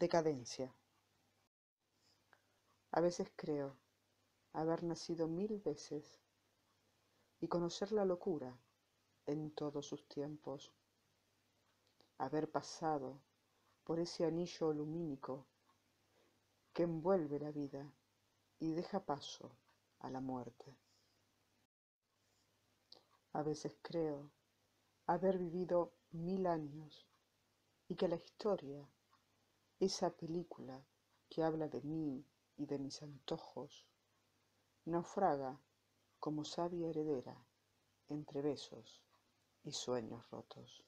Decadencia. A veces creo haber nacido mil veces y conocer la locura en todos sus tiempos, haber pasado por ese anillo lumínico que envuelve la vida y deja paso a la muerte. A veces creo haber vivido mil años y que la historia esa película que habla de mí y de mis antojos, naufraga como sabia heredera entre besos y sueños rotos.